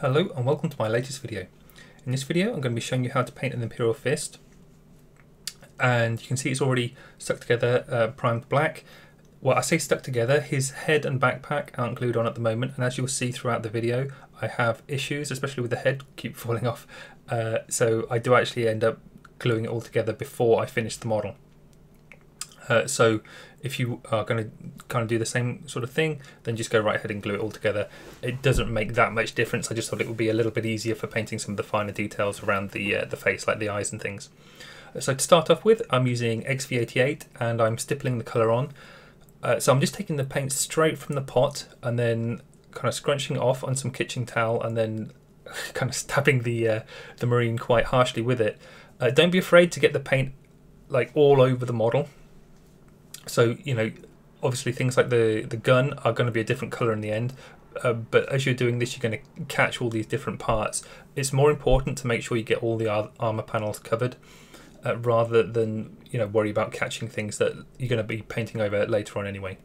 Hello and welcome to my latest video. In this video I'm going to be showing you how to paint an Imperial Fist and you can see it's already stuck together uh, primed black. Well I say stuck together, his head and backpack aren't glued on at the moment and as you'll see throughout the video I have issues especially with the head keep falling off uh, so I do actually end up gluing it all together before I finish the model. Uh, so if you are going to kind of do the same sort of thing, then just go right ahead and glue it all together. It doesn't make that much difference. I just thought it would be a little bit easier for painting some of the finer details around the uh, the face, like the eyes and things. So to start off with, I'm using XV88 and I'm stippling the colour on. Uh, so I'm just taking the paint straight from the pot and then kind of scrunching off on some kitchen towel and then kind of stabbing the uh, the marine quite harshly with it. Uh, don't be afraid to get the paint like all over the model so you know, obviously things like the the gun are going to be a different color in the end. Uh, but as you're doing this, you're going to catch all these different parts. It's more important to make sure you get all the ar armor panels covered, uh, rather than you know worry about catching things that you're going to be painting over later on anyway.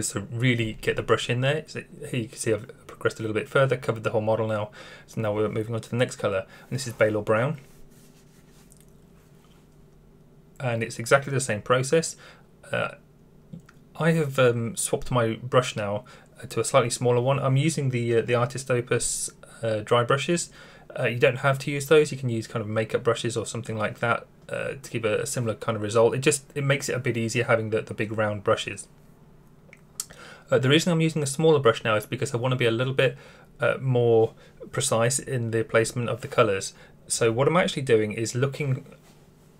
so really get the brush in there. So here you can see I've progressed a little bit further, covered the whole model now. So now we're moving on to the next color, and this is Balor Brown and it's exactly the same process. Uh, I have um, swapped my brush now uh, to a slightly smaller one. I'm using the uh, the Artis Opus uh, dry brushes. Uh, you don't have to use those. You can use kind of makeup brushes or something like that uh, to give a, a, similar kind of result. It just it makes it a bit easier having the, the big round brushes. the reason I'm using a smaller brush now is because I want to be a little bit more precise in the placement of the colours. So what I'm actually doing is looking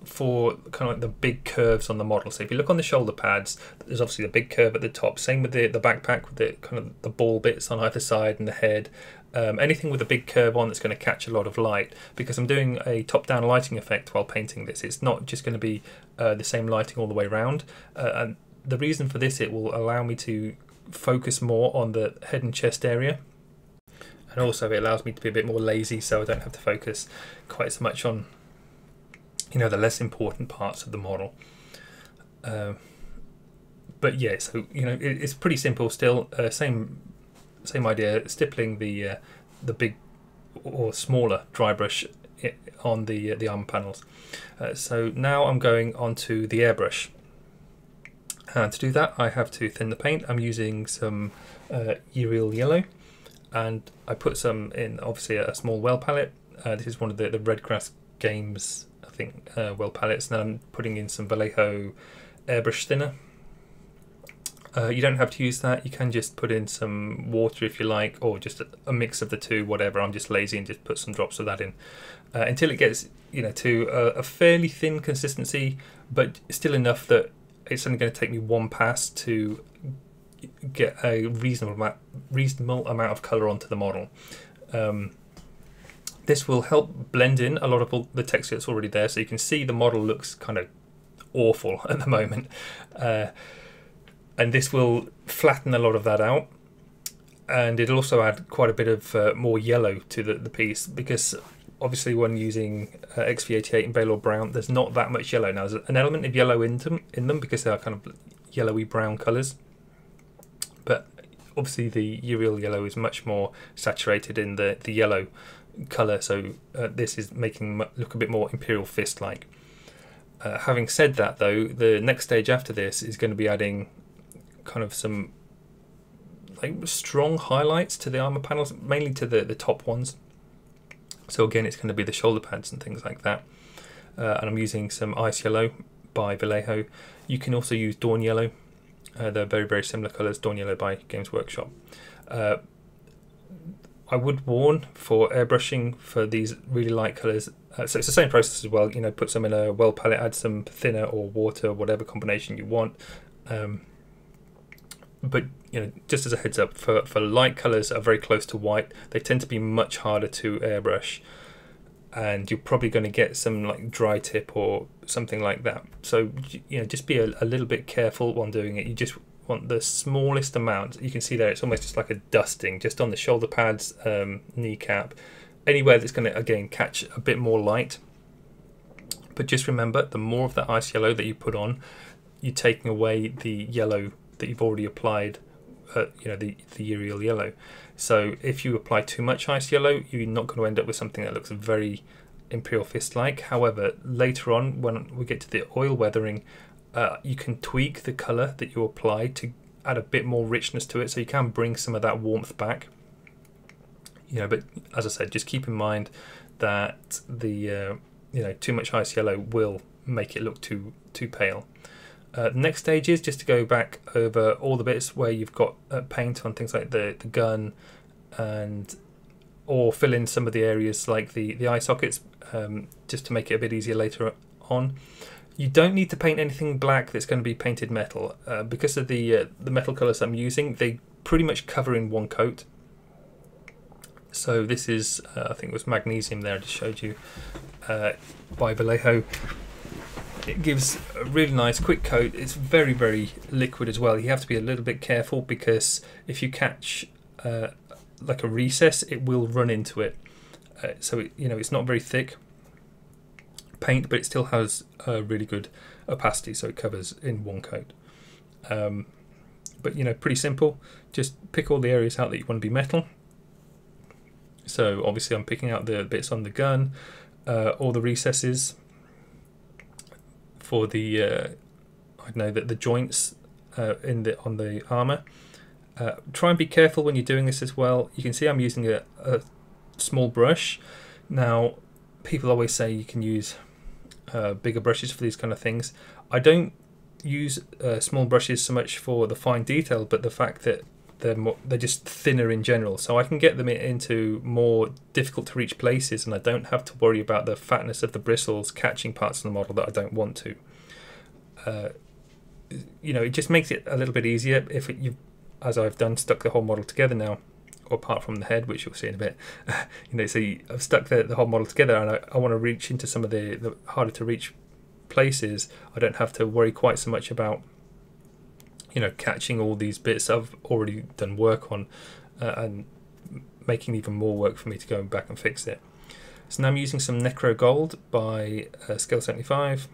for kind of like the big curves on the model. So if you look on the shoulder pads, there's obviously the big curve at the top. Same with the, the backpack with the kind of the ball bits on either side and the head. Um, anything with a big curve on that's going to catch a lot of light because I'm doing a top-down lighting effect while painting this. It's not just going to be uh, the same lighting all the way around. Uh, and the reason for this, it will allow me to focus more on the head and chest area and also it allows me to be a bit more lazy so I don't have to focus quite so much on you know the less important parts of the model. Uh, but yeah, so you know it, it's pretty simple still. Uh, same same idea, stippling the uh, the big or smaller dry brush on the uh, the armor panels. Uh, so now I'm going on to the airbrush. And to do that, I have to thin the paint. I'm using some uh, Yriel yellow, and I put some in obviously a small well palette. Uh, this is one of the the Redgrass Games think, uh, well palettes. Now I'm putting in some Vallejo airbrush thinner. Uh, you don't have to use that. You can just put in some water if you like, or just a, a mix of the two, whatever. I'm just lazy and just put some drops of that in uh, until it gets, you know, to a, a, fairly thin consistency, but still enough that it's only going to take me one pass to get a reasonable amount, reasonable amount of color onto the model. Um, this will help blend in a lot of the texture that's already there, so you can see the model looks kind of awful at the moment. Uh, and this will flatten a lot of that out. And it'll also add quite a bit of uh, more yellow to the, the piece because obviously when using uh, XV88 and Balor Brown, there's not that much yellow. Now there's an element of yellow in them, in them because they are kind of yellowy brown colours. But obviously the Yriel yellow is much more saturated in the, the yellow color, so uh, this is making look a bit more Imperial Fist like. Uh, having said that, though, the next stage after this is going to be adding kind of some like strong highlights to the armor panels, mainly to the the top ones. So again, it's going to be the shoulder pads and things like that. Uh, and I'm using some Ice Yellow by Vallejo. You can also use Dawn Yellow. Uh, they're very, very similar colours. Dawn Yellow by Games Workshop. I would warn for airbrushing for these really light colours. Uh, so it's the same process as well. You know, put some in a well palette, add some thinner or water, whatever combination you want. Um, but you know, just as a heads up, for for light colours are very close to white, they tend to be much harder to airbrush, and you're probably going to get some like dry tip or something like that. So you know, just be a, a little bit careful when doing it. You just want the smallest amount. You can see there it's almost just like a dusting, just on the shoulder pads, um, kneecap, anywhere that's going to, again, catch a bit more light. But just remember, the more of that ice yellow that you put on, you're taking away the yellow that you've already applied uh, you know the the Yriel yellow. So if you apply too much ice yellow, you're not going to end up with something that looks very Imperial Fist like. However, later on when we get to the oil weathering, uh, you can tweak the color that you apply to add a bit more richness to it, so you can bring some of that warmth back. You know, but as I said, just keep in mind that the uh, you know too much ice yellow will make it look too too pale. Uh, the next stage is just to go back over all the bits where you've got uh, paint on things like the, the gun and or fill in some of the areas like the, the eye sockets um, just to make it a bit easier later on. You don't need to paint anything black that's going to be painted metal. Uh, because of the, uh, the metal colours I'm using, they pretty much cover in one coat. So this is, uh, I think it was magnesium there I just showed you, uh, by Vallejo it gives a really nice quick coat. It's very, very liquid as well. You have to be a little bit careful because if you catch uh, like a recess, it will run into it. Uh, so it, you know it's not very thick paint, but it still has a really good opacity, so it covers in one coat. Um, but you know, pretty simple. Just pick all the areas out that you want to be metal. So obviously, I'm picking out the bits on the gun, uh, all the recesses for the uh, I know that the joints uh, in the on the armor. Uh, try and be careful when you're doing this as well. You can see I'm using a, a small brush. Now, people always say you can use uh, bigger brushes for these kind of things. I don't use uh, small brushes so much for the fine detail, but the fact that they're more, they're just thinner in general, so I can get them into more difficult to reach places, and I don't have to worry about the fatness of the bristles catching parts of the model that I don't want to. Uh, you know, it just makes it a little bit easier if it, you, as I've done, stuck the whole model together now, apart from the head, which you'll see in a bit. you know, so I've stuck the, the whole model together, and I, I want to reach into some of the, the harder to reach places. I don't have to worry quite so much about you know catching all these bits I've already done work on uh, and making even more work for me to go back and fix it. So now I'm using some Necro Gold by uh, Scale 75.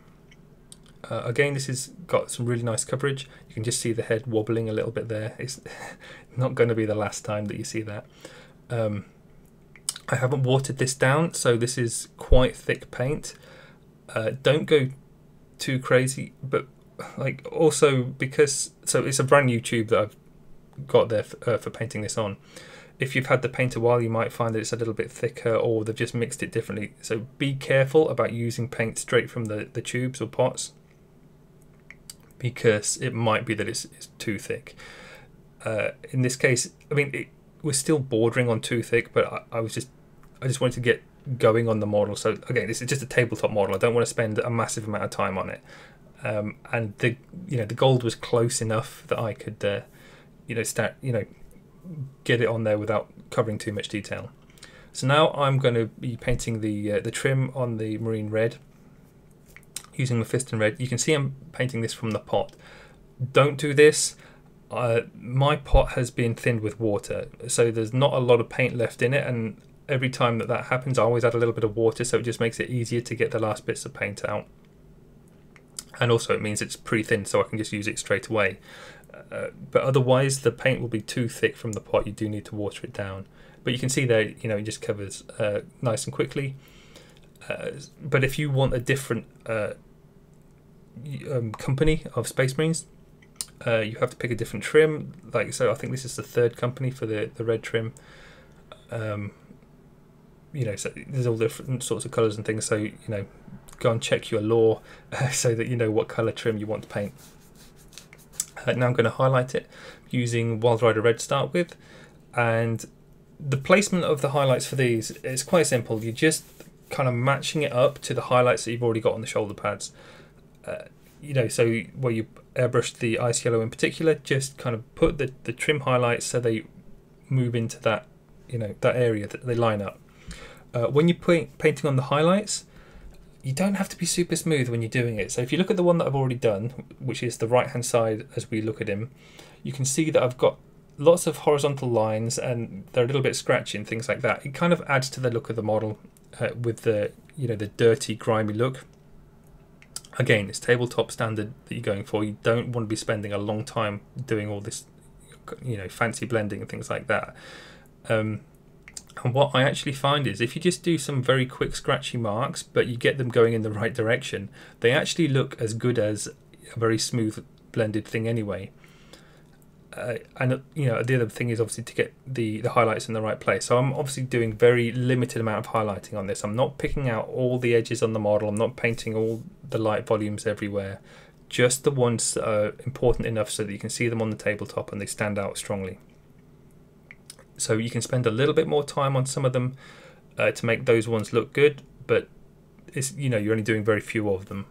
Uh, again, this has got some really nice coverage. You can just see the head wobbling a little bit there. It's not going to be the last time that you see that. Um, I haven't watered this down, so this is quite thick paint. Uh, don't go too crazy, but like also because so it's a brand new tube that I've got there for, uh, for painting this on. If you've had the paint a while, you might find that it's a little bit thicker or they've just mixed it differently. So be careful about using paint straight from the, the tubes or pots because it might be that it's, it's too thick. Uh, in this case, I mean, it was still bordering on too thick, but I, I was just, I just wanted to get going on the model. So again, this is just a tabletop model. I don't want to spend a massive amount of time on it um, and the you know the gold was close enough that I could uh, you know start you know get it on there without covering too much detail. So now I'm going to be painting the uh, the trim on the marine red using Mephiston red. You can see I'm painting this from the pot. Don't do this. Uh, my pot has been thinned with water, so there's not a lot of paint left in it, and every time that that happens, I always add a little bit of water, so it just makes it easier to get the last bits of paint out and also it means it's pre-thin so I can just use it straight away. Uh, but otherwise the paint will be too thick from the pot, you do need to water it down. But you can see there, you know, it just covers uh, nice and quickly. Uh, but if you want a different uh, um, company of Space Marines, uh, you have to pick a different trim. Like so, I think this is the third company for the the red trim. Um, you know, so there's all different sorts of colours and things. So you know, go and check your lore uh, so that you know what colour trim you want to paint. Uh, now I'm going to highlight it using Wild Rider Red to start with, and the placement of the highlights for these is quite simple. You're just kind of matching it up to the highlights that you've already got on the shoulder pads. Uh, you know, so where you airbrushed the ice yellow in particular, just kind of put the, the trim highlights so they move into that, you know, that area that they line up. Uh, when you're paint, painting on the highlights, you don't have to be super smooth when you're doing it. So if you look at the one that I've already done, which is the right hand side as we look at him, you can see that I've got lots of horizontal lines and they're a little bit scratchy and things like that. It kind of adds to the look of the model uh, with the you know the dirty, grimy look. Again, it's tabletop standard that you're going for. You don't want to be spending a long time doing all this you know fancy blending and things like that. Um, and what I actually find is if you just do some very quick scratchy marks, but you get them going in the right direction, they actually look as good as a very smooth blended thing anyway. Uh, and you know the other thing is obviously to get the the highlights in the right place. So I'm obviously doing very limited amount of highlighting on this. I'm not picking out all the edges on the model. I'm not painting all the light volumes everywhere. Just the ones that are important enough so that you can see them on the tabletop and they stand out strongly. So you can spend a little bit more time on some of them uh, to make those ones look good, but it's you know you're only doing very few of them.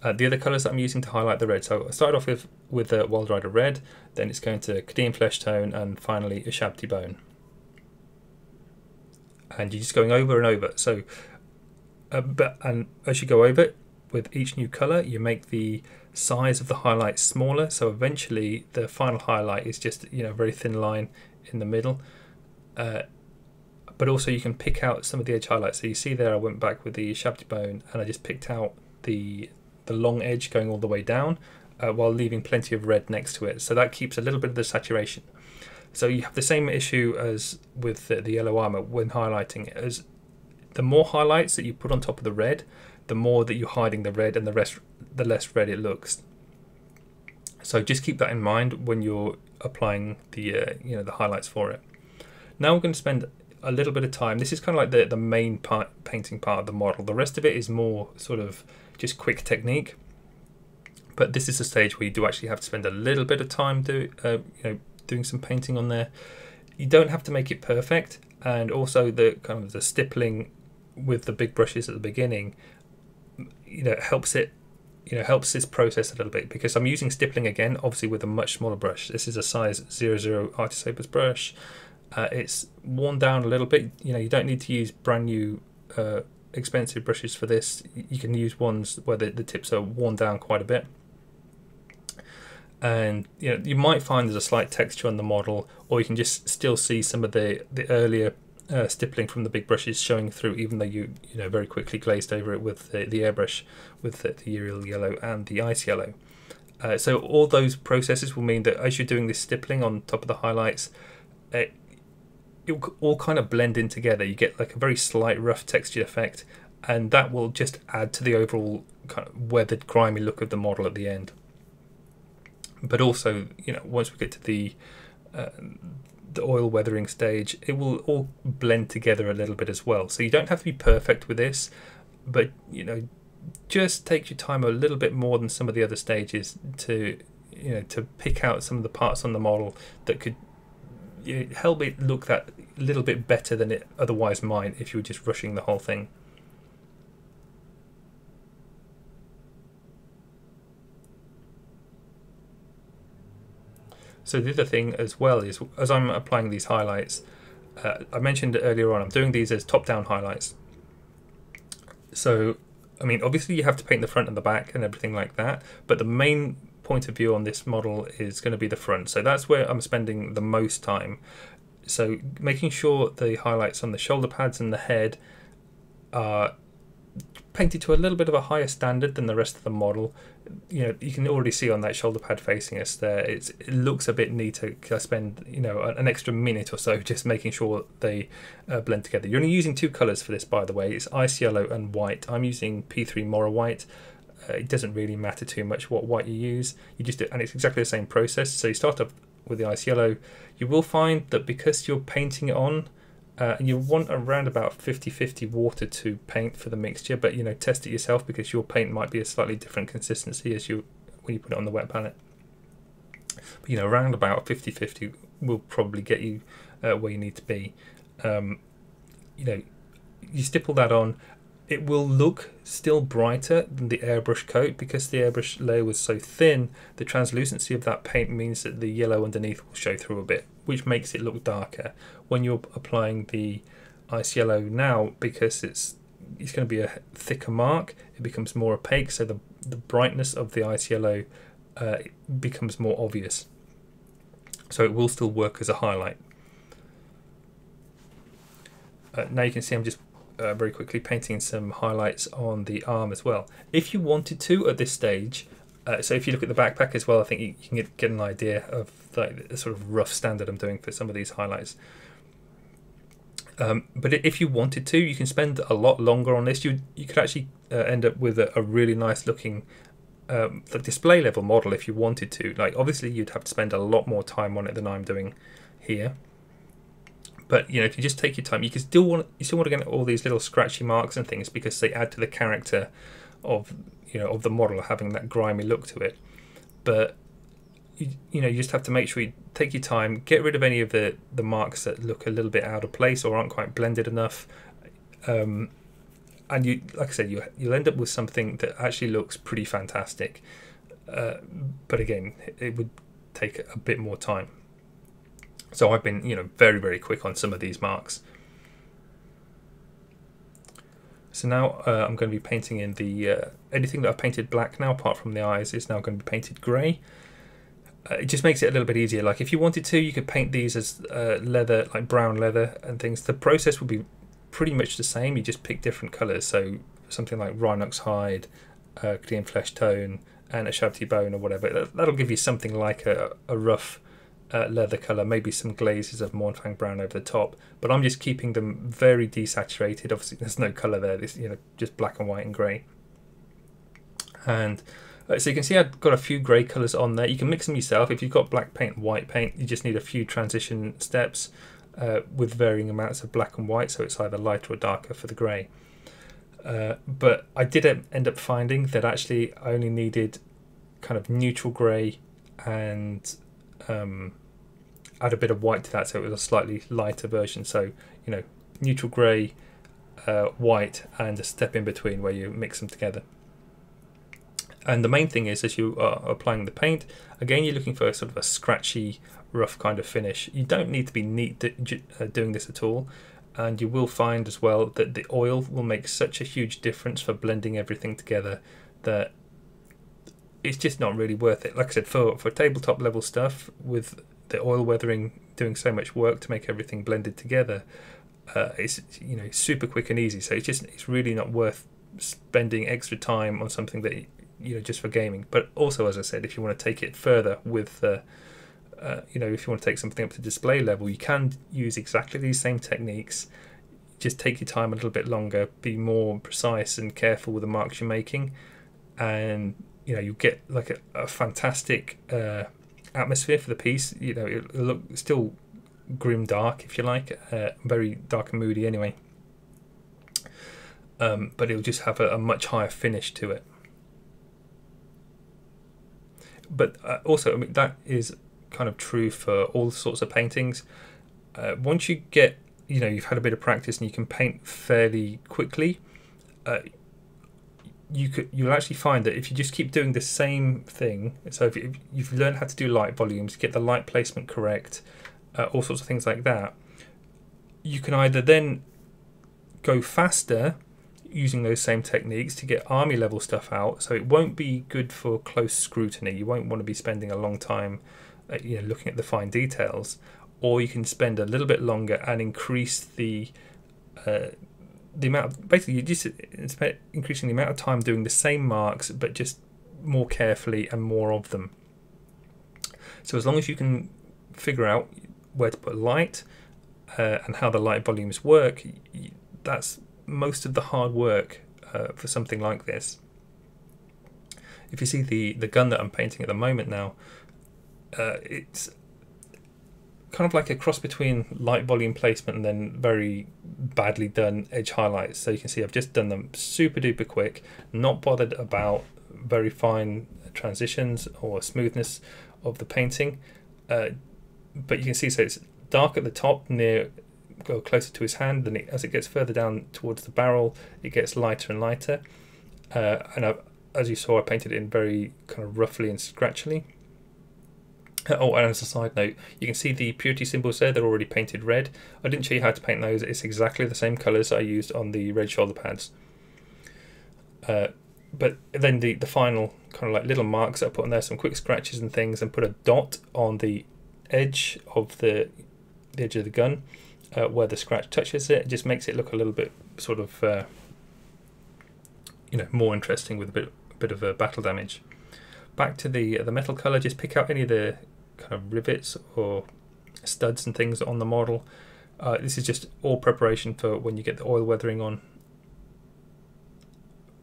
Uh, the other colours that I'm using to highlight the red. So I started off with with the Wild Rider Red, then it's going to Cadian Flesh Tone, and finally Ushabti Bone. And you're just going over and over. So, uh, but and as you go over it, with each new colour, you make the size of the highlight smaller. So eventually, the final highlight is just you know a very thin line in the middle. Uh, but also you can pick out some of the edge highlights. So you see there I went back with the Shabti bone and I just picked out the the long edge going all the way down uh, while leaving plenty of red next to it. So that keeps a little bit of the saturation. So you have the same issue as with the, the yellow armor when highlighting it. As the more highlights that you put on top of the red, the more that you're hiding the red and the rest the less red it looks. So just keep that in mind when you're applying the uh, you know the highlights for it. Now we're going to spend a little bit of time. This is kind of like the the main part painting part of the model. The rest of it is more sort of just quick technique. But this is a stage where you do actually have to spend a little bit of time do uh, you know doing some painting on there. You don't have to make it perfect, and also the kind of the stippling with the big brushes at the beginning, you know, helps it you know helps this process a little bit because I'm using stippling again, obviously with a much smaller brush. This is a size 00 Artis Opus brush. Uh, it's worn down a little bit. You know, you don't need to use brand new uh, expensive brushes for this. You can use ones where the, the tips are worn down quite a bit. And you know, you might find there's a slight texture on the model, or you can just still see some of the the earlier uh, stippling from the big brushes showing through, even though you you know very quickly glazed over it with the, the airbrush with the, the Yriel yellow and the ice yellow. Uh, so all those processes will mean that as you're doing this stippling on top of the highlights, it, all kind of blend in together. You get like a very slight rough texture effect, and that will just add to the overall kind of weathered, grimy look of the model at the end. But also, you know, once we get to the uh, the oil weathering stage, it will all blend together a little bit as well. So you don't have to be perfect with this, but you know, just take your time a little bit more than some of the other stages to you know to pick out some of the parts on the model that could help it look that a little bit better than it otherwise might if you were just rushing the whole thing. So the other thing as well is as I'm applying these highlights, uh, I mentioned earlier on, I'm doing these as top-down highlights. So, I mean, obviously you have to paint the front and the back and everything like that, but the main point of view on this model is going to be the front. So that's where I'm spending the most time. So making sure the highlights on the shoulder pads and the head are painted to a little bit of a higher standard than the rest of the model. You know, you can already see on that shoulder pad facing us there, it looks a bit neater. I spend, you know, an extra minute or so just making sure they uh, blend together. You're only using two colours for this, by the way. It's ice yellow and white. I'm using P3 Morrow white. It doesn't really matter too much what white you use. You just do, and it's exactly the same process. So you start off with the ice yellow. You will find that because you're painting it on, uh, you want around about 50-50 water to paint for the mixture, but you know test it yourself because your paint might be a slightly different consistency as you when you put it on the wet palette. But you know around about 50-50 will probably get you uh, where you need to be. Um, you know, you stipple that on. It will look still brighter than the airbrush coat because the airbrush layer was so thin. The translucency of that paint means that the yellow underneath will show through a bit which makes it look darker. When you're applying the ice yellow now, because it's it's going to be a thicker mark, it becomes more opaque, so the, the brightness of the ice yellow uh, becomes more obvious. So it will still work as a highlight. Uh, now you can see I'm just uh, very quickly painting some highlights on the arm as well. If you wanted to at this stage, Uh, so if you look at the backpack as well, I think you, you can get, get an idea of like the sort of rough standard I'm doing for some of these highlights. Um, but if you wanted to, you can spend a lot longer on this. You you could actually uh, end up with a, a really nice looking um, display level model if you wanted to. Like obviously you'd have to spend a lot more time on it than I'm doing here. But you know, if you just take your time, you can still want you still want to get all these little scratchy marks and things because they add to the character of you know of the model having that grimy look to it. But you, you know you just have to make sure you take your time, get rid of any of the the marks that look a little bit out of place or aren't quite blended enough. Um, and you, like I said, you you'll end up with something that actually looks pretty fantastic. Uh, but again, it would take a bit more time. So I've been, you know, very, very quick on some of these marks. So now uh, I'm going to be painting in the, uh, anything that I've painted black now, apart from the eyes, is now going to be painted grey. Uh, it just makes it a little bit easier. Like if you wanted to, you could paint these as uh, leather, like brown leather and things. The process would be pretty much the same. You just pick different colours. So something like Rhinox hide, uh, Cadian flesh tone, and Ushabti bone or whatever. That'll give you something like a, a rough uh, leather colour, maybe some glazes of Mournfang brown over the top. But I'm just keeping them very desaturated. Obviously, there's no colour there. This you know just black and white and grey. And uh, so you can see I've got a few grey colours on there. You can mix them yourself. If you've got black paint and white paint, you just need a few transition steps uh, with varying amounts of black and white, so it's either lighter or darker for the grey. Uh, but I did end up finding that actually I only needed kind of neutral grey and um, add a bit of white to that so it was a slightly lighter version. So, you know, neutral grey, uh, white, and a step in between where you mix them together. And the main thing is, as you are applying the paint, again, you're looking for a sort of a scratchy, rough kind of finish. You don't need to be neat uh, doing this at all. And you will find as well that the oil will make such a huge difference for blending everything together that it's just not really worth it. Like I said, for for tabletop level stuff with the oil weathering doing so much work to make everything blended together, uh, it's you know super quick and easy. So it's just it's really not worth spending extra time on something that you know just for gaming. But also, as I said, if you want to take it further with uh, uh, you know if you want to take something up to display level, you can use exactly these same techniques. Just take your time a little bit longer, be more precise and careful with the marks you're making, and you know you get like a, a fantastic uh, atmosphere for the piece. You know, it, look still grim dark if you like, uh, very dark and moody anyway. Um, but it'll just have a, a, much higher finish to it. But uh, also, I mean, that is kind of true for all sorts of paintings. Uh, once you get, you know, you've had a bit of practice and you can paint fairly quickly, uh, you could you'll actually find that if you just keep doing the same thing so if, you, have learned how to do light volumes get the light placement correct uh, all sorts of things like that you can either then go faster using those same techniques to get army level stuff out so it won't be good for close scrutiny you won't want to be spending a long time uh, you know looking at the fine details or you can spend a little bit longer and increase the uh, the amount of basically you just increasing the amount of time doing the same marks but just more carefully and more of them. So as long as you can figure out where to put light uh, and how the light volumes work that's most of the hard work uh, for something like this. If you see the the gun that I'm painting at the moment now uh, it's kind of like a cross between light volume placement and then very badly done edge highlights. So you can see I've just done them super duper quick, not bothered about very fine transitions or smoothness of the painting. Uh, but you can see so it's dark at the top near go closer to his hand then it, as it gets further down towards the barrel it gets lighter and lighter uh, and I, as you saw I painted it in very kind of roughly and scratchily Oh, and as a side note, you can see the purity symbols there, they're already painted red. I didn't show you how to paint those, it's exactly the same colours I used on the red shoulder pads. Uh, but then the, the final kind of like little marks I put on there, some quick scratches and things, and put a dot on the edge of the, the edge of the gun uh, where the scratch touches it. It just makes it look a little bit sort of, uh, you know, more interesting with a bit, a bit of uh, battle damage. back to the the metal color, just pick out any of the kind of rivets or studs and things on the model. Uh, this is just all preparation for when you get the oil weathering on.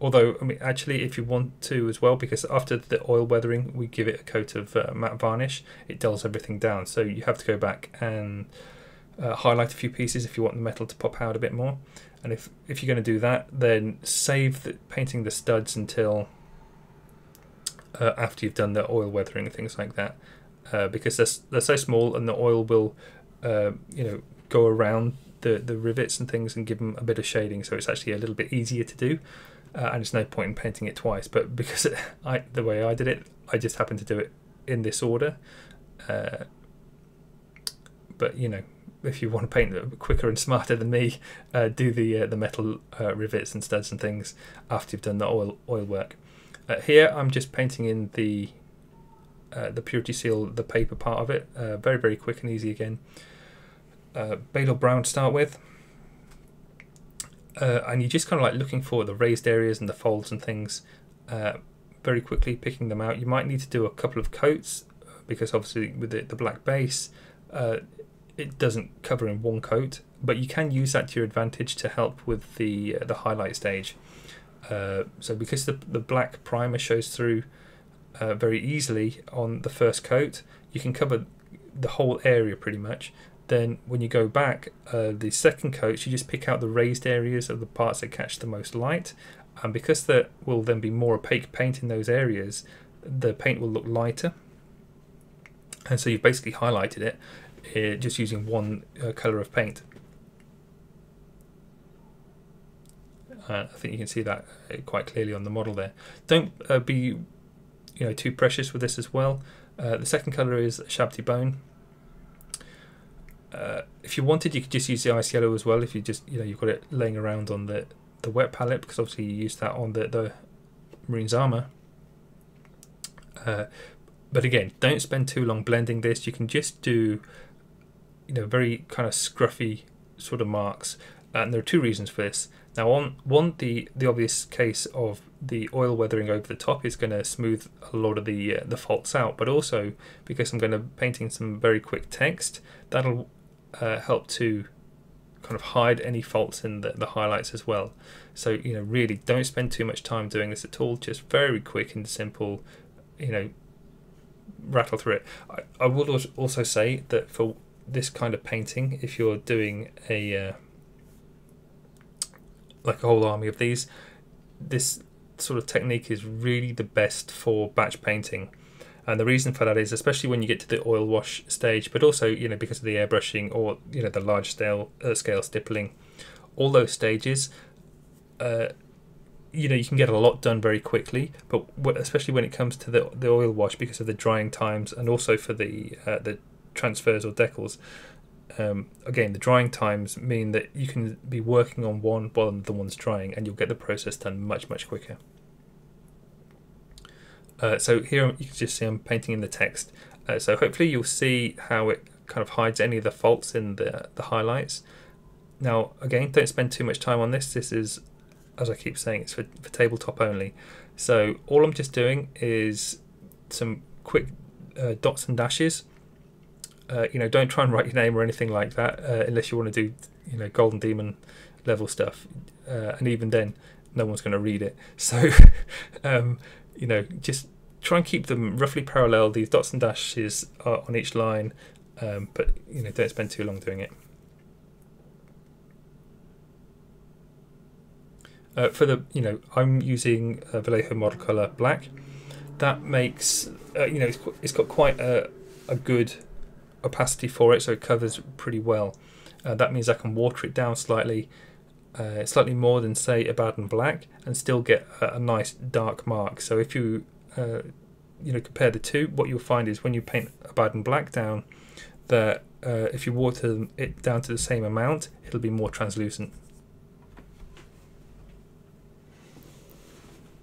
Although, I mean, actually, if you want to as well, because after the oil weathering, we give it a coat of uh, matte varnish, it dulls everything down. So you have to go back and uh, highlight a few pieces if you want the metal to pop out a bit more. And if, if you're going to do that, then save the, painting the studs until uh, after you've done the oil weathering and things like that, uh, because they're, they're so small and the oil will, uh, you know, go around the, the rivets and things and give them a bit of shading, so it's actually a little bit easier to do. Uh, and there's no point in painting it twice. But because I, the way I did it, I just happened to do it in this order. Uh, but you know, if you want to paint quicker and smarter than me, uh, do the uh, the metal uh, rivets and studs and things after you've done the oil oil work. Uh, here, I'm just painting in the the purity seal, the paper part of it. very very quick and easy again uh, Balor Brown to start with. Uh, and you're just kind of like looking for the raised areas and the folds and things uh, very quickly, picking them out. You might need to do a couple of coats because obviously with the, the black base, uh, it doesn't cover in one coat, but you can use that to your advantage to help with the uh, the highlight stage. Uh, so because the, the black primer shows through uh, very easily on the first coat, you can cover the whole area pretty much then when you go back, uh, the second coat, you just pick out the raised areas of the parts that catch the most light. And because there will then be more opaque paint in those areas, the paint will look lighter. And so you've basically highlighted it uh, just using one uh, colour of paint. Uh, I think you can see that uh, quite clearly on the model there. Don't uh, be you know too precious with this as well. Uh, the second colour is Shabti Bone. Uh, if you wanted, you could just use the ice yellow as well. If you just you know you've got it laying around on the the wet palette because obviously you use that on the the Marine's armor. Uh, but again, don't spend too long blending this. You can just do you know very kind of scruffy sort of marks, and there are two reasons for this. Now, on one, the the obvious case of the oil weathering over the top is going to smooth a lot of the uh, the faults out, but also because I'm going to painting some very quick text, that'll uh, help to kind of hide any faults in the, the highlights as well. So, you know, really don't spend too much time doing this at all. Just very quick and simple, you know, rattle through it. I, I would also say that for this kind of painting, if you're doing a uh, like a whole army of these, this sort of technique is really the best for batch painting. And the reason for that is, especially when you get to the oil wash stage, but also you know because of the airbrushing or you know the large scale uh, scale stippling, all those stages, uh, you know you can get a lot done very quickly. But especially when it comes to the the oil wash, because of the drying times and also for the uh, the transfers or decals. Um, again, the drying times mean that you can be working on one while the one's drying, and you'll get the process done much much quicker. Uh, so here you can just see I'm painting in the text. Uh, so hopefully you'll see how it kind of hides any of the faults in the, the highlights. Now again, don't spend too much time on this. This is, as I keep saying, it's for, for tabletop only. So all I'm just doing is some quick uh, dots and dashes. Uh, you know, don't try and write your name or anything like that uh, unless you want to do, you know, Golden Demon level stuff. Uh, and even then, no one's going to read it. So um, you know, just try and keep them roughly parallel. These dots and dashes are on each line, um, but you know, don't spend too long doing it. Uh, for the, you know, I'm using uh, Vallejo Model Color Black. That makes, uh, you know, it's, it's got quite a, a good opacity for it, so it covers pretty well. Uh, that means I can water it down slightly uh, slightly more than say Abaddon Black and still get a, a nice dark mark. So if you uh, you know compare the two, what you'll find is when you paint Abaddon Black down, that uh, if you water it down to the same amount, it'll be more translucent.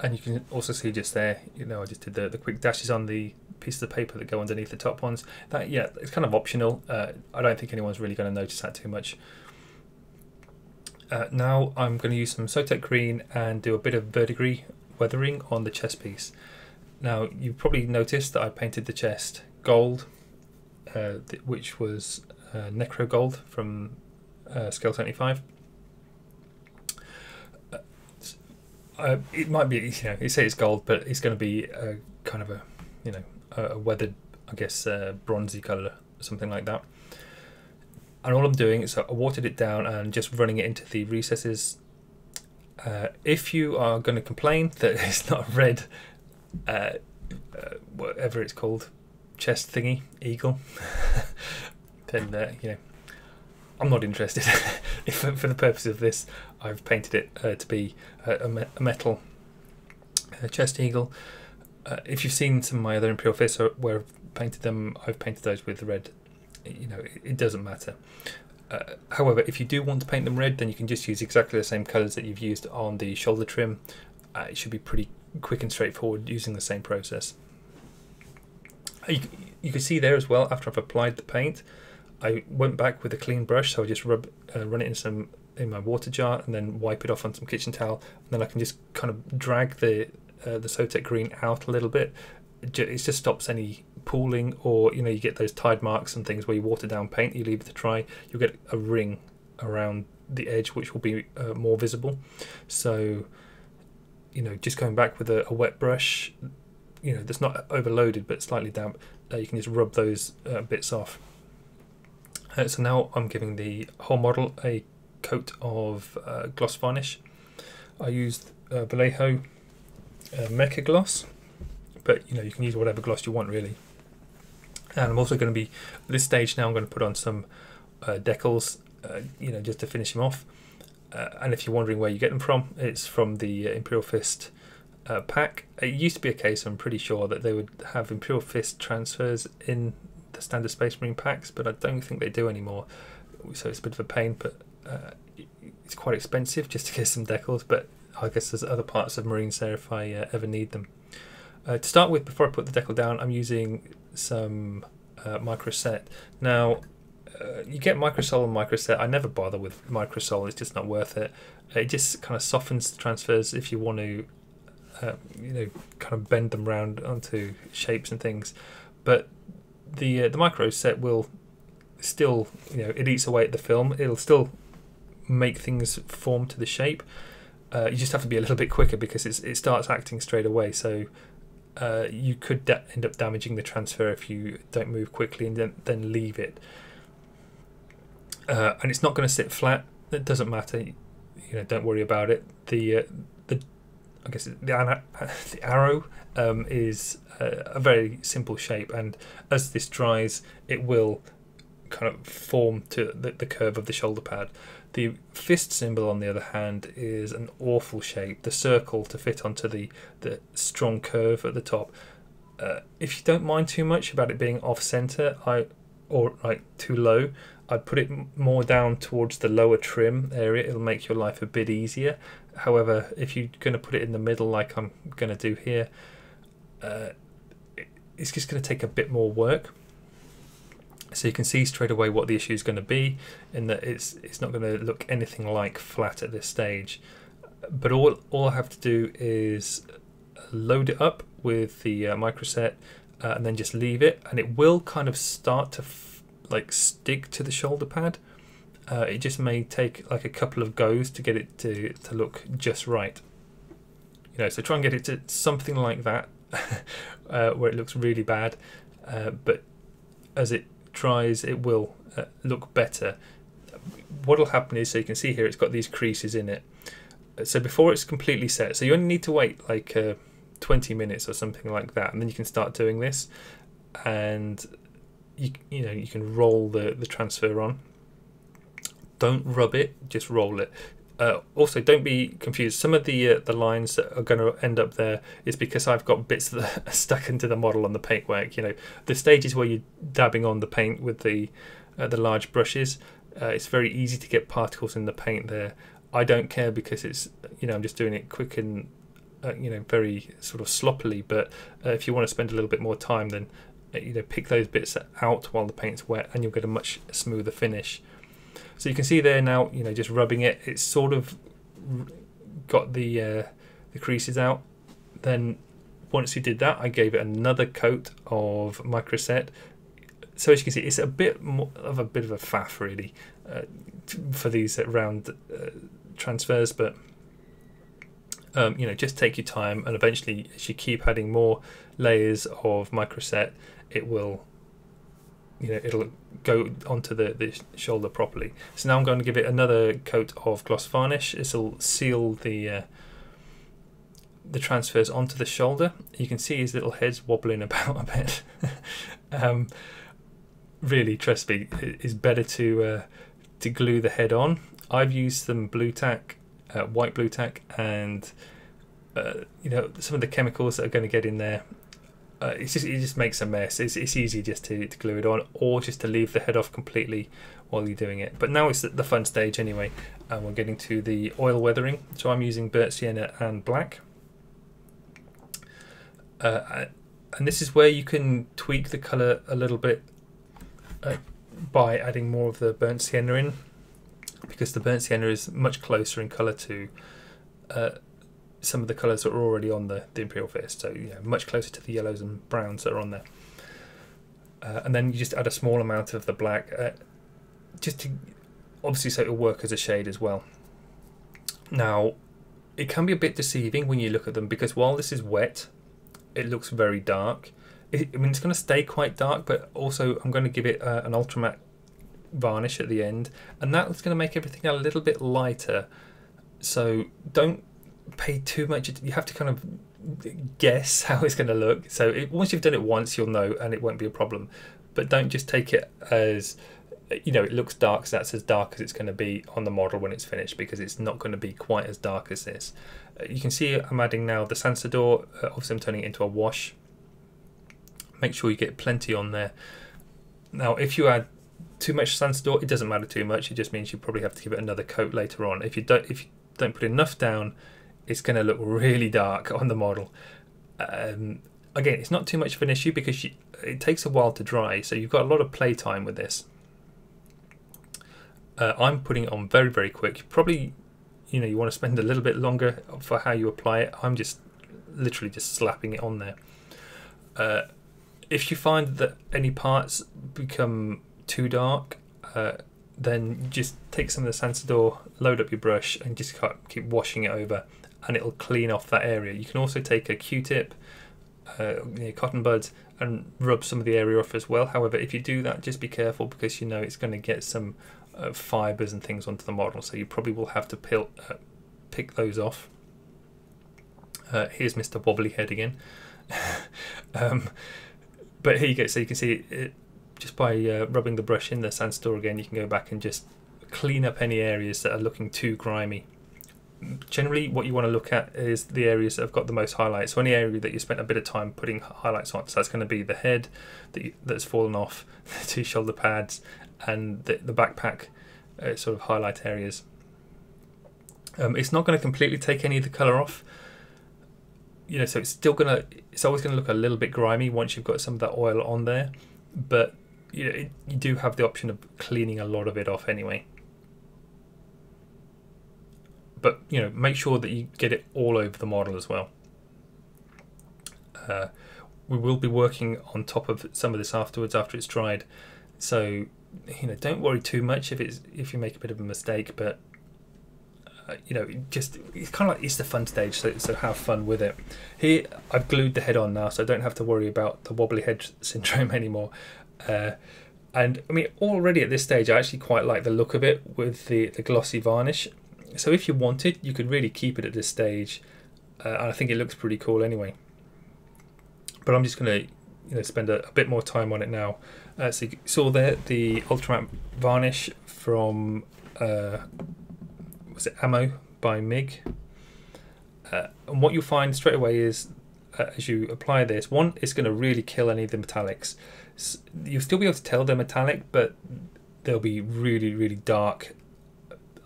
And you can also see just there, you know, I just did the, the quick dashes on the pieces of paper that go underneath the top ones. That yeah, it's kind of optional. Uh, I don't think anyone's really going to notice that too much. Uh, now I'm going to use some Sotek green and do a bit of verdigris weathering on the chest piece. Now you probably noticed that I painted the chest gold, uh, which was uh, Necro Gold from uh, Scale 75. Uh, s- uh, it might be, you know, you say it's gold, but it's going to be a, kind of a, you know, a, weathered, I guess, uh, bronzy colour, something like that. And all I'm doing is I watered it down and just running it into the recesses. Uh, if you are going to complain that it's not red, uh, uh, whatever it's called, chest thingy, eagle, then uh, you know I'm not interested. if for the purpose of this, I've painted it uh, to be a, me- a metal uh, chest eagle. Uh, if you've seen some of my other Imperial Fists or where I've painted them, I've painted those with red. You know, it, it doesn't matter. Uh, however, if you do want to paint them red, then you can just use exactly the same colours that you've used on the shoulder trim. Uh, it should be pretty quick and straightforward using the same process. Uh, You, you can see there as well, after I've applied the paint, I went back with a clean brush, so I just rub, uh, run it in some in my water jar and then wipe it off on some kitchen towel. And then I can just kind of drag the uh, the Sotek green out a little bit. It just stops any pooling, or you know, you get those tide marks and things where you water down paint, you leave it to dry, you'll get a ring around the edge, which will be uh, more visible. So, you know, just going back with a, a wet brush, you know, that's not overloaded but slightly damp, uh, you can just rub those uh, bits off. Uh, so now I'm giving the whole model a coat of uh, gloss varnish. I used uh, Vallejo uh, Mecha Gloss, but you know you can use whatever gloss you want really. And I'm also going to be at this stage now. I'm going to put on some uh, decals, uh, you know, just to finish them off. Uh, and if you're wondering where you get them from, it's from the uh, Imperial Fist pack. It used to be a case, I'm pretty sure, that they would have Imperial Fist transfers in the standard Space Marine packs, but I don't think they do anymore. So it's a bit of a pain, but uh, it's quite expensive just to get some decals. But I guess there's other parts of Marines there if I uh, ever need them. Uh, to start with, before I put the decal down, I'm using some uh, microset. Now, uh, you get microsol and microset. I never bother with microsol; it's just not worth it. It just kind of softens the transfers if you want to, uh, you know, kind of bend them round onto shapes and things. But the uh, the micro set will still, you know, it eats away at the film. It'll still make things form to the shape. Uh, you just have to be a little bit quicker because it starts acting straight away. So uh, you could end up damaging the transfer if you don't move quickly and then, then leave it. Uh, and it's not going to sit flat. It doesn't matter. You know, don't worry about it. The uh, the I guess the, the arrow um, is a, a very simple shape, and as this dries, it will kind of form to the, the curve of the shoulder pad. The fist symbol, on the other hand, is an awful shape. The circle to fit onto the, the strong curve at the top. Uh, if you don't mind too much about it being off center, I or like too low, I'd put it more down towards the lower trim area. It'll make your life a bit easier. However, if you're going to put it in the middle, like I'm going to do here, uh, it's just going to take a bit more work. So you can see straight away what the issue is going to be, in that it's it's not going to look anything like flat at this stage. But all all I have to do is load it up with the uh, microset, uh, and then just leave it, and it will kind of start to like stick to the shoulder pad. Uh, it just may take like a couple of goes to get it to to look just right. You know, so try and get it to something like that, uh, where it looks really bad, uh, but as it dries, it will uh, look better. What will happen is, so you can see here, it's got these creases in it. So before it's completely set, so you only need to wait like uh, 20 minutes or something like that, and then you can start doing this, and you you know you can roll the the transfer on. Don't rub it, just roll it. Uh, also, don't be confused. Some of the uh, the lines that are going to end up there is because I've got bits that are stuck into the model on the paintwork. You know, the stages where you're dabbing on the paint with the uh, the large brushes, uh, it's very easy to get particles in the paint there. I don't care because it's you know I'm just doing it quick and uh, you know very sort of sloppily. But uh, if you want to spend a little bit more time, then you know pick those bits out while the paint's wet, and you'll get a much smoother finish. So you can see there now, you know, just rubbing it, it's sort of got the uh, the creases out. Then once you did that, I gave it another coat of microset. So as you can see, it's a bit more of a bit of a faff really uh, for these round uh, transfers, but um, you know, just take your time, and eventually, as you keep adding more layers of microset, it will, you know, it'll go onto the, the shoulder properly. So now I'm going to give it another coat of gloss varnish. This will seal the uh, the transfers onto the shoulder. You can see his little head's wobbling about a bit. um, really, trust me, it's better to uh, to glue the head on. I've used some Blu Tack, uh, white Blu Tack, and uh, you know some of the chemicals that are going to get in there. Uh, it's just it just makes a mess. It's it's easy just to, to glue it on, or just to leave the head off completely while you're doing it. But now it's the fun stage anyway, and we're getting to the oil weathering. So I'm using burnt sienna and black. Uh, and this is where you can tweak the color a little bit uh, by adding more of the burnt sienna in because the burnt sienna is much closer in color to uh, some of the colors that are already on the, the imperial fist so much closer to the yellows and browns that are on there uh, and then you just add a small amount of the black uh, just to obviously so it'll work as a shade as well now it can be a bit deceiving when you look at them because while this is wet it looks very dark. It, I mean, it's going to stay quite dark, but also I'm going to give it uh, an ultramatte varnish at the end, and that's going to make everything a little bit lighter. So don't pay too much. You have to kind of guess how it's going to look. So it, once you've done it once, you'll know, and it won't be a problem. But don't just take it as you know it looks dark, so that's as dark as it's going to be on the model when it's finished, because it's not going to be quite as dark as this you can see I'm adding now the Sansodor, uh, obviously I'm turning it into a wash. Make sure you get plenty on there. Now if you add too much Sansodor, it doesn't matter too much, it just means you probably have to give it another coat later on. If you don't, if you don't put enough down, it's going to look really dark on the model. Um, again, it's not too much of an issue because you, it takes a while to dry, so you've got a lot of play time with this. Uh, I'm putting it on very, very quick. Probably you know you want to spend a little bit longer for how you apply it, I'm just literally just slapping it on there. Uh, if you find that any parts become too dark, uh, then just take some of the Sansodor, load up your brush, and just keep washing it over, and it'll clean off that area. You can also take a Q-tip, uh, cotton buds, and rub some of the area off as well. However, if you do that, just be careful because you know it's going to get some uh, fibers and things onto the model, so you probably will have to uh, pick those off. Uh, here's Mr. Wobbly Head again. um, but here you go, so you can see it, just by uh, rubbing the brush in the Sansodor again, you can go back and just clean up any areas that are looking too grimy. Generally, what you want to look at is the areas that have got the most highlights. So any area that you spent a bit of time putting highlights on, so that's going to be the head that you, that's fallen off, the two shoulder pads, and the, the backpack uh, sort of highlight areas. Um, it's not going to completely take any of the color off. You know, so it's still gonna. It's always going to look a little bit grimy once you've got some of that oil on there, but you know, it, you do have the option of cleaning a lot of it off anyway. But you know, make sure that you get it all over the model as well. Uh, we will be working on top of some of this afterwards after it's dried, so you know, don't worry too much if it's if you make a bit of a mistake, but uh, you know, just it's kind of like it's the fun stage, so so have fun with it. Here, I've glued the head on now, so I don't have to worry about the wobbly head syndrome anymore. Uh, and I mean, already at this stage, I actually quite like the look of it with the the glossy varnish. So if you wanted, you could really keep it at this stage, uh, and I think it looks pretty cool anyway. But I'm just going to you know spend a, a, bit more time on it now. Uh, so you saw there the Ultramatte varnish from uh, was it Ammo by MIG. Uh, and what you'll find straight away is uh, as you apply this, one, it's going to really kill any of the metallics. You'll still be able to tell they're metallic, but they'll be really, really dark.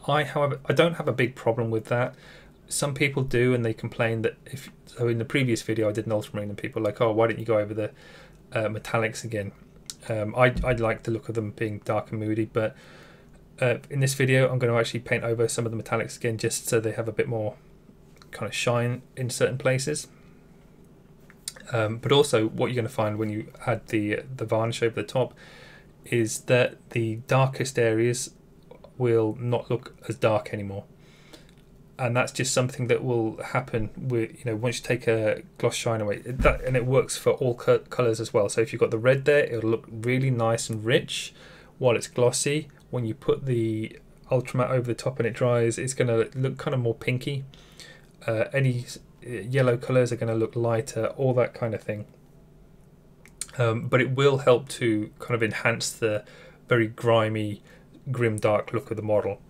I, however, I don't have a big problem with that. Some people do, and they complain that if so. In the previous video, I did an ultramarine, and people like, "Oh, why don't you go over the uh, metallics again?" Um, I I like the look of them being dark and moody, but uh, in this video, I'm going to actually paint over some of the metallics again, just so they have a bit more kind of shine in certain places. Um, but also, what you're going to find when you add the the varnish over the top is that the darkest areas will not look as dark anymore, and that's just something that will happen with you know once you take a gloss shine away. That and it works for all co- colors as well. So if you've got the red there, it'll look really nice and rich while it's glossy. When you put the ultra over the top and it dries, it's going to look kind of more pinky. Uh, any yellow colors are going to look lighter, all that kind of thing. Um, but it will help to kind of enhance the very grimy, grim, dark look of the model.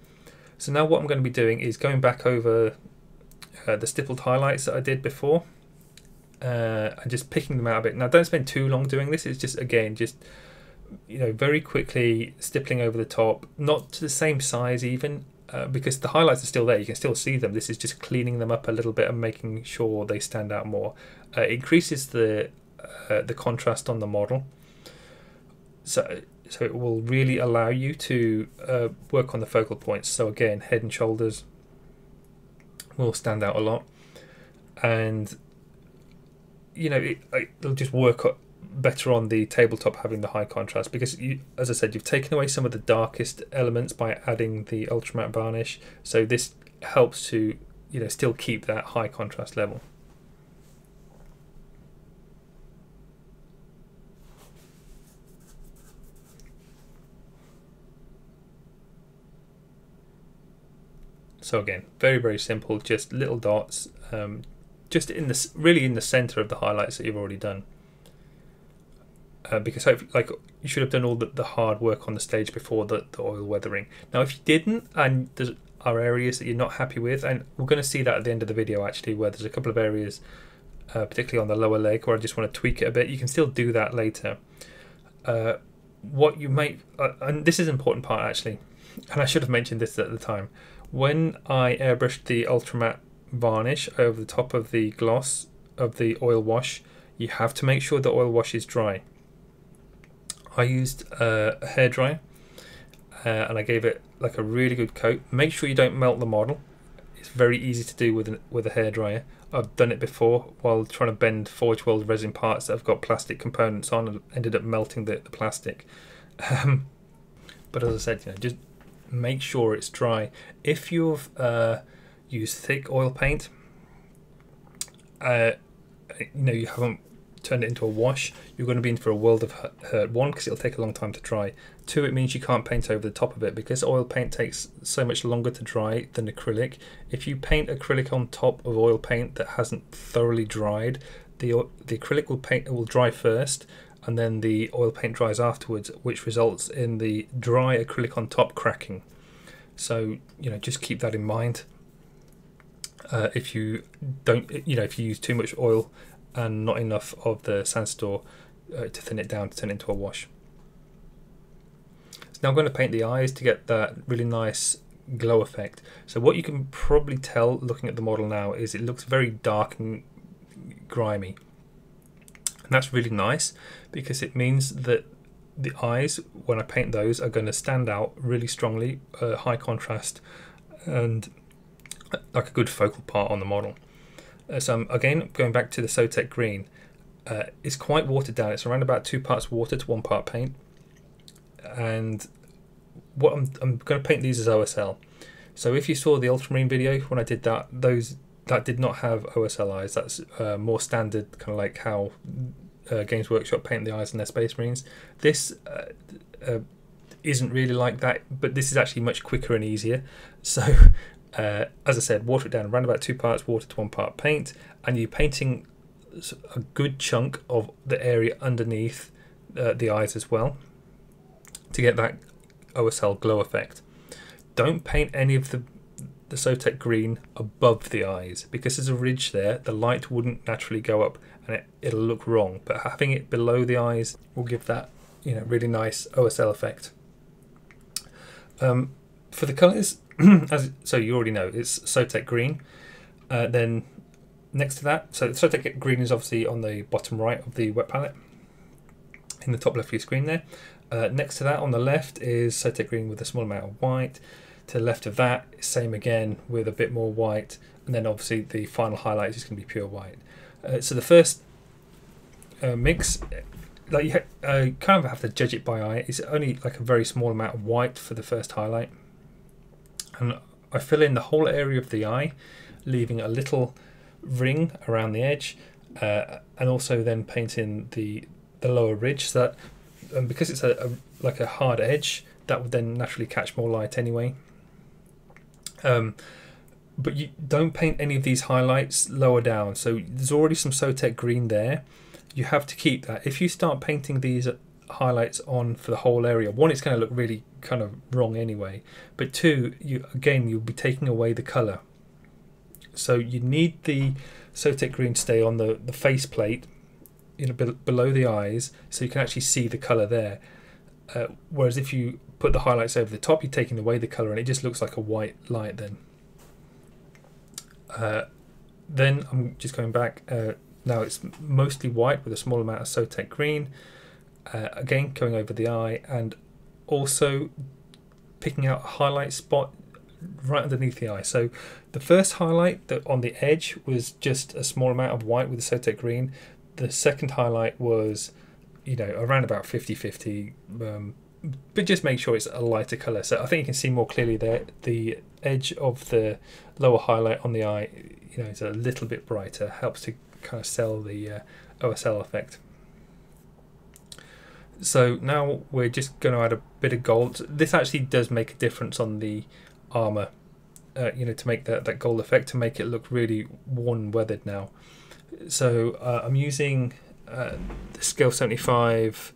So now what I'm going to be doing is going back over uh, the stippled highlights that I did before uh, and just picking them out a bit. Now don't spend too long doing this, it's just again just you know very quickly stippling over the top, not to the same size even, uh, because the highlights are still there. You can still see them. This is just cleaning them up a little bit and making sure they stand out more. Uh, increases the uh, the contrast on the model, so so it will really allow you to uh, work on the focal points. So again, head and shoulders will stand out a lot, and you know it, it'll just work better on the tabletop having the high contrast because you, as I said you've taken away some of the darkest elements by adding the ultramatte varnish. So this helps to you know still keep that high contrast level so again very very simple just little dots um, just in the really in the center of the highlights that you've already done uh, because like you should have done all the, the hard work on the stage before the, the oil weathering. Now, if you didn't, and there are areas that you're not happy with, and we're going to see that at the end of the video actually, where there's a couple of areas, uh, particularly on the lower leg, where I just want to tweak it a bit. You can still do that later. Uh, what you might, uh, and this is an important part actually, and I should have mentioned this at the time. When I airbrushed the ultra varnish over the top of the gloss of the oil wash, you have to make sure the oil wash is dry I used a hairdryer uh, and I gave it like a really good coat. Make sure you don't melt the model. It's very easy to do with, an, with a hairdryer. I've done it before while trying to bend Forge World resin parts that have got plastic components on and ended up melting the, the plastic. Um, but as I said, you know, just make sure it's dry. If you've uh, used thick oil paint, uh, you know you haven't turned it into a wash, you're going to be in for a world of hurt. One, because it'll take a long time to dry. Two, it means you can't paint over the top of it because oil paint takes so much longer to dry than acrylic. If you paint acrylic on top of oil paint that hasn't thoroughly dried, the the acrylic will paint will dry first, and then the oil paint dries afterwards, which results in the dry acrylic on top cracking. So you know, just keep that in mind. Uh, if you don't, you know, if you use too much oil and not enough of the Sansodor uh, to thin it down to turn it into a wash. So now I'm going to paint the eyes to get that really nice glow effect. So what you can probably tell looking at the model now is it looks very dark and grimy. And that's really nice because it means that the eyes, when I paint those, are going to stand out really strongly, uh, high contrast, and uh, like a good focal part on the model. Uh, so I'm, again, going back to the Sotek green, uh, it's quite watered down. It's around about two parts water to one part paint. And what I'm, I'm going to paint these as OSL. So if you saw the ultramarine video when I did that, those that did not have OSL eyes. That's uh, more standard, kind of like how uh, Games Workshop paint the eyes in their Space Marines. This uh, uh, isn't really like that, but this is actually much quicker and easier. So uh, as I said, water it down around about two parts water to one part paint, and you're painting a good chunk of the area underneath uh, the eyes as well to get that OSL glow effect. Don't paint any of the the Sotek green above the eyes because there's a ridge there. The light wouldn't naturally go up and it, it'll look wrong. But having it below the eyes will give that you know really nice OSL effect. Um, for the colours, as so you already know, it's Sotek green. Uh, then next to that, so the Sotek green is obviously on the bottom right of the wet palette, in the top left of your screen there. Uh, next to that on the left is Sotek green with a small amount of white. To the left of that, same again with a bit more white, and then obviously the final highlight is going to be pure white. Uh, so the first uh, mix, like you uh, kind of have to judge it by eye. It's only like a very small amount of white for the first highlight, and I fill in the whole area of the eye, leaving a little ring around the edge, uh, and also then paint in the the lower ridge. So that um, because it's a, a like a hard edge, that would then naturally catch more light anyway. Um, but you don't paint any of these highlights lower down. So there's already some Sotek green there. You have to keep that. If you start painting these highlights on for the whole area, one, it's going to look really kind of wrong anyway. But two, you again, you'll be taking away the color. So you need the Sotek green to stay on the, the face plate, you know, be- below the eyes, so you can actually see the color there. Uh, whereas if you put the highlights over the top, you're taking away the color, and it just looks like a white light then. Uh, then I'm just going back. Uh, now it's mostly white with a small amount of Sotek green. Uh, again, going over the eye and also picking out a highlight spot right underneath the eye. So the first highlight that on the edge was just a small amount of white with the Sotek green. The second highlight was, you know, around about 50-50, um, but just make sure it's a lighter colour. So I think you can see more clearly there. The edge of the lower highlight on the eye, you know, is a little bit brighter. Helps to kind of sell the uh, OSL effect. So now we're just going to add a bit of gold. This actually does make a difference on the armor, uh, you know, to make that, that gold effect to make it look really worn weathered now. So uh, I'm using uh, Scale 75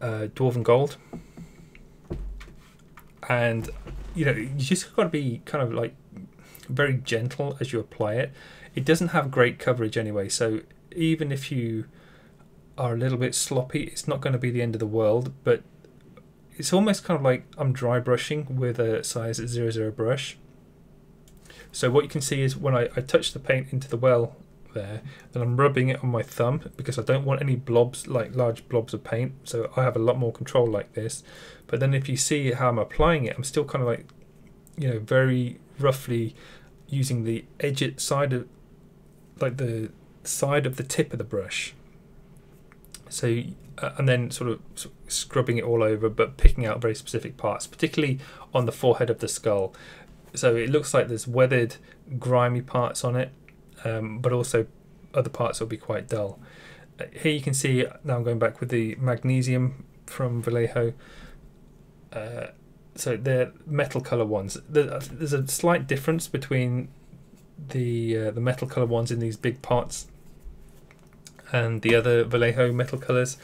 uh, Dwarven Gold. And, you know, you just got to be kind of like very gentle as you apply it. It doesn't have great coverage anyway, so even if you are a little bit sloppy, it's not going to be the end of the world, but it's almost kind of like I'm dry brushing with a size 00 brush. So what you can see is when I, I touch the paint into the well there, then I'm rubbing it on my thumb because I don't want any blobs, like large blobs of paint. So I have a lot more control like this. But then if you see how I'm applying it, I'm still kind of like, you know, very roughly using the edge side of, like the side of the tip of the brush. So, uh, and then sort of, sort of scrubbing it all over, but picking out very specific parts, particularly on the forehead of the skull. So it looks like there's weathered, grimy parts on it, um, but also other parts will be quite dull. Uh, here you can see, now I'm going back with the magnesium from Vallejo. Uh, so they're metal color ones. There's a slight difference between the uh, the metal color ones in these big pots and the other Vallejo metal colors.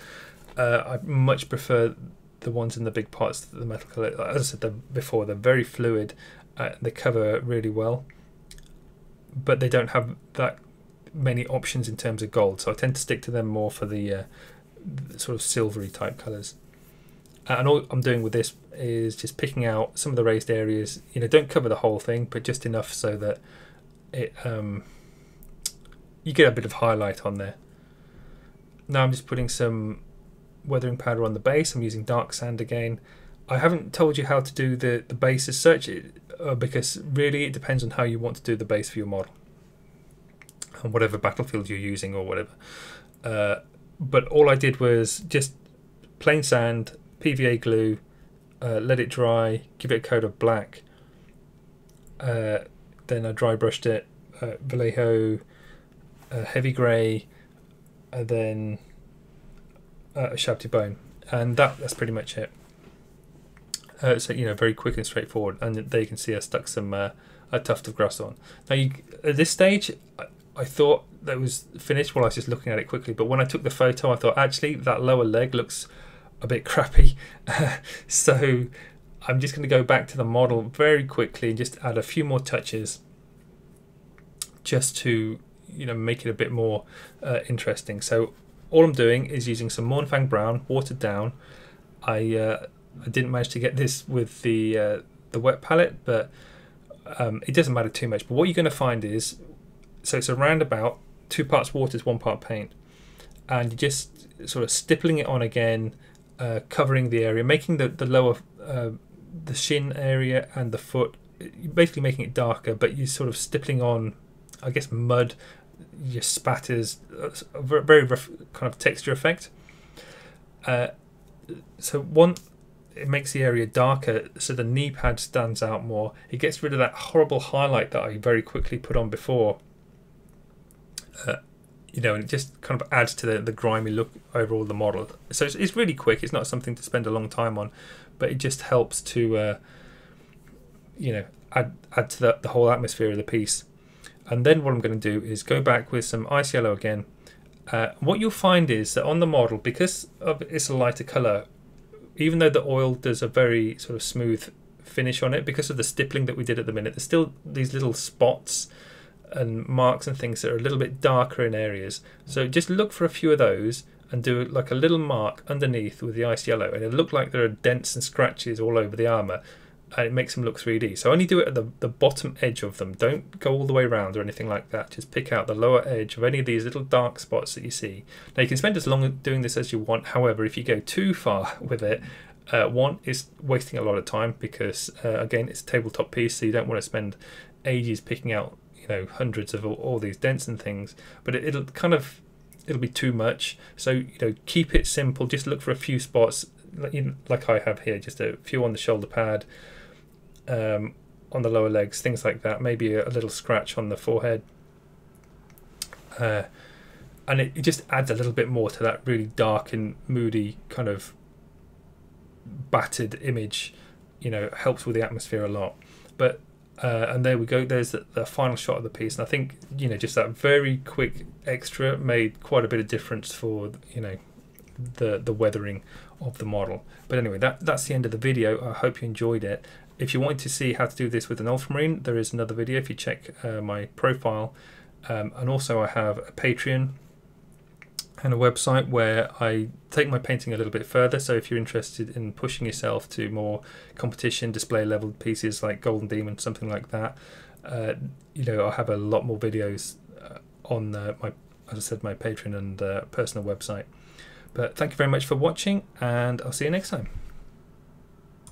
Uh, I much prefer the ones in the big pots, the metal color. As I said before, they're very fluid. Uh, they cover really well, but they don't have that many options in terms of gold. So I tend to stick to them more for the, uh, the sort of silvery type colors. And all I'm doing with this is just picking out some of the raised areas. You know, don't cover the whole thing, but just enough so that it um, you get a bit of highlight on there. Now I'm just putting some weathering powder on the base. I'm using dark sand again. I haven't told you how to do the, the base as such uh, because really it depends on how you want to do the base for your model and whatever battlefield you're using or whatever. Uh, but all I did was just plain sand, PVA glue, uh, let it dry, give it a coat of black. Uh, then I dry brushed it, uh, Vallejo, uh, heavy grey, and then uh, Ushabti bone, and that that's pretty much it. Uh, so you know, very quick and straightforward. And there you can see I stuck some uh, a tuft of grass on. Now you, at this stage, I, I thought that was finished while I was just looking at it quickly. But when I took the photo, I thought actually that lower leg looks a bit crappy. so I'm just going to go back to the model very quickly and just add a few more touches, just to you know make it a bit more uh, interesting. So all I'm doing is using some Mournfang Brown, watered down. I uh, I didn't manage to get this with the uh, the wet palette, but um, it doesn't matter too much. But what you're going to find is, so it's around about two parts water to one part paint, and you're just sort of stippling it on again, uh, covering the area, making the the lower uh, the shin area and the foot, basically making it darker, but you're sort of stippling on, I guess, mud just spatters, a very rough kind of texture effect. Uh, so one, it makes the area darker, so the knee pad stands out more. It gets rid of that horrible highlight that I very quickly put on before. Uh, you know, and it just kind of adds to the, the grimy look overall the model. So it's, it's really quick. It's not something to spend a long time on, but it just helps to, uh, you know, add add to the, the whole atmosphere of the piece. And then what I'm going to do is go back with some ice yellow again. Uh, what you'll find is that on the model, because of it's a lighter color, even though the oil does a very sort of smooth finish on it, because of the stippling that we did at the minute, there's still these little spots and marks and things that are a little bit darker in areas. So just look for a few of those and do like a little mark underneath with the ice yellow, and it'll look like there are dents and scratches all over the armor, and it makes them look 3D. So only do it at the, the bottom edge of them. Don't go all the way around or anything like that. Just pick out the lower edge of any of these little dark spots that you see. Now you can spend as long doing this as you want. However, if you go too far with it, uh, one is wasting a lot of time because uh, again it's a tabletop piece, so you don't want to spend ages picking out you know hundreds of all, all these dents and things, but it, it'll kind of it'll be too much. So you know, keep it simple. Just look for a few spots, like I have here, just a few on the shoulder pad, um, on the lower legs, things like that. Maybe a, a little scratch on the forehead, uh, and it, it just adds a little bit more to that really dark and moody kind of battered image. You know, helps with the atmosphere a lot. But uh, and there we go. There's the, the, final shot of the piece, and I think you know just that very quick extra made quite a bit of difference for you know the the weathering of the model. But anyway, that that's the end of the video. I hope you enjoyed it. If you want to see how to do this with an ultramarine, there is another video. If you check uh, my profile, um, and also I have a Patreon and a website where I take my painting a little bit further. So if you're interested in pushing yourself to more competition display level pieces like Golden Demon, something like that, uh, you know, I have a lot more videos uh, on uh, my, as I said, my Patreon and uh, personal website. But thank you very much for watching, and I'll see you next time.